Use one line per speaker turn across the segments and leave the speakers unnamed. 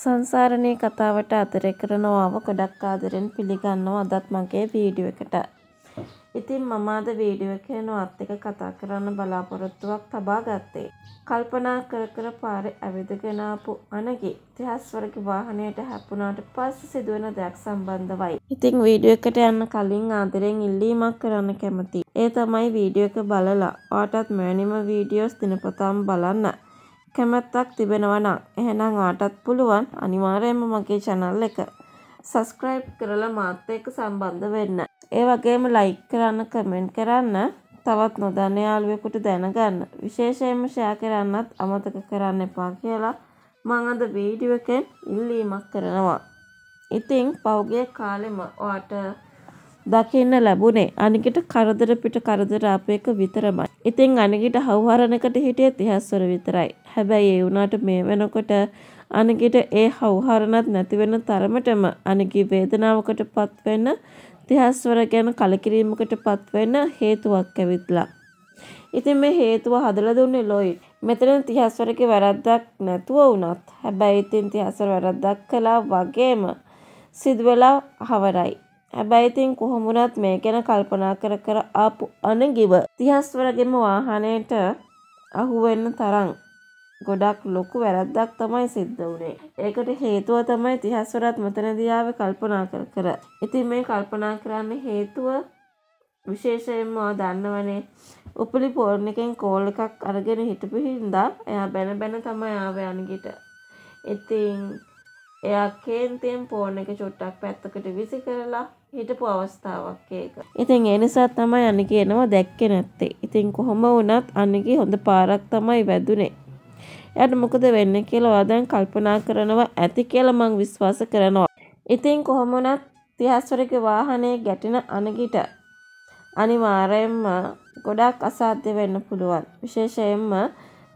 සංසාරණී කතාවට අතරේ කරනවාව ගොඩක් ආදරෙන් පිළිගන්නවා අදත් මගේ වීඩියෝ එකට. ඉතින් මම අද වීඩියෝ එකේ නොත් එක කතා කරන්න බලාපොරොත්තුවක් තබා ගත්තේ. කල්පනා කර කර පාරේ ඇවිදගෙන ආපු අනගේ ඉතිහාස්වරගේ වාහනයට හැප්පුණාට පස්සේ සිදුවෙන දෙයක් සම්බන්ධවයි. ඉතින් වීඩියෝ එකට යන්න කලින් ආදරෙන් ඉල්ලීමක් කරන්න කැමතියි. ඒ තමයි වීඩියෝ එක බලලා ඔයාටත් මෙවැනිම වීඩියෝස් දිනපතාම බලන්න. කැමැත්තක් තිබෙනවා නම් එහෙනම් ඔයාටත් පුළුවන් අනිවාර්යයෙන්ම මගේ channel එක subscribe කරලා මාත් එක්ක සම්බන්ධ වෙන්න. ඒ වගේම like කරන්න comment කරන්න තවත් නොදන්න යාළුවෙකුට දැනගන්න විශේෂයෙන්ම share කරන්නත් අමතක කරන්න එපා කියලා මම අද වීඩියෝ එකෙන් ඉල්ලීමක් කරනවා. ඉතින් පෞගේ කාලෙම ඔයාට දකින්න ලැබුණේ අනිකට කරදර පිට කරදර ආපු එක විතරමයි. ඉතින් අනිකට හවුහරණකට හිටියේ තිහස්වර විතරයි. හැබැයි ඒ වුණාට මේ වෙනකොට අනිකට ඒ හවුහරණත් නැති වෙන තරමටම අනිකී වේදනාවකට පත් වෙන්න තිහස්වර ගැන කලකිරීමකට පත් වෙන්න හේතුවක් ඇවිත්ලා. ඉතින් මේ හේතුව හදලා දුන්නේ ලොයිඩ්. මෙතන තිහස්වරගේ වැරද්දක් නැතුව වුණත් හැබැයි ඉතින් තිහස්වර වැරද්දක් කළා වගේම සිදුවෙලා හවරයි. හැබැයි ඉතින් කොහොම වුණත් මේ ගැන කල්පනා කර කර ආපු අනගිව තිහස්වරගෙම වාහනයට අහුවෙන්න තරම් ගොඩක් ලොකු වැරද්දක් තමයි සිද්ධ වුණේ. ඒකට හේතුව තමයි තිහස්වරත් මෙතනදී ආවේ කල්පනා කර කර. ඉතින් මේ කල්පනා කරන්න හේතුව විශේෂයෙන්ම දන්නවනේ උපලි ෆෝන් එකෙන් කෝල් එකක් අරගෙන හිටපු හින්දා එයා බැන බැන තමයි ආවේ අනිගිට. ඉතින් එයා කේන්තියෙන් ෆෝන් එක චුට්ටක් පැත්තකට විසි කරලා හිටපු අවස්ථාවක් ඒක. ඉතින් ඒ නිසා තමයි අනිකේ එනවා දැක්කේ නැත්තේ. ඉතින් කොහොම වුණත් අනිකේ හොඳ පාරක් තමයි වැදුනේ. එයාට මොකද වෙන්නේ කියලා ඔයා දැන් කල්පනා කරනවා ඇති කියලා මං විශ්වාස කරනවා. ඉතින් කොහොම වුණත් තිහස්වරගේ වාහනේ ගැටෙන අනගිට අනිවාර්යයෙන්ම ගොඩක් අසාධ්‍ය වෙන්න පුළුවන්. විශේෂයෙන්ම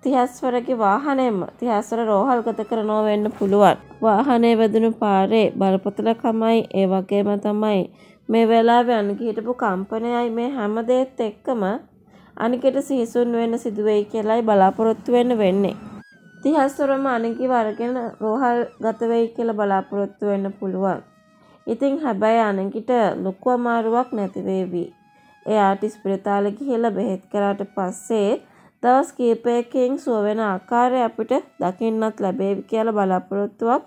තිහස්වරගේ වාහනයෙන්ම තිහස්වර රෝහල්ගත කරනවා වෙන්න පුළුවන්. වාහනේ වැදුණු පාරේ බලපොතලකමයි ඒ වගේම තමයි මේ වෙලාවේ අනික හිටපු කම්පනයයි මේ හැම දෙයත් එක්කම අනිකට සිහිසුන් වෙන්න සිදුවෙයි කියලායි බලාපොරොත්තු වෙන්න වෙන්නේ. තිහස්වරම අනිකි වරගෙන රෝහල් ගත වෙයි කියලා බලාපොරොත්තු වෙන්න පුළුවන්. ඉතින් හැබැයි අනිකිට ලොකු අමාරුවක් නැති වේවි. එයාට ස්පිරිතාලෙ ගිහිල්ලා බෙහෙත් කරාට පස්සේ දවස් කීපයකින් සුව වෙන ආකාරය අපිට දකින්නත් ලැබේවි කියලා බලාපොරොත්තුවක්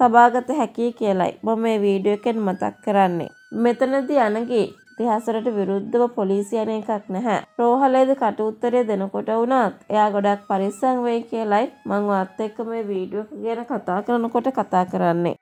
තබාගත හැකි කියලයි මම මේ වීඩියෝ එකෙන් මතක් කරන්නේ. මෙතනදී අනගේ ඉතිහාසරට විරුද්ධව පොලිසිය යන එකක් නැහැ. රෝහලේද කටඋත්තරය දෙනකොට වුණත් එයා ගොඩක් පරිස්සම් වෙයි කියලයි මම වත් එක්ක මේ වීඩියෝ එක ගැන කතා කරනකොට කතා කරන්නේ.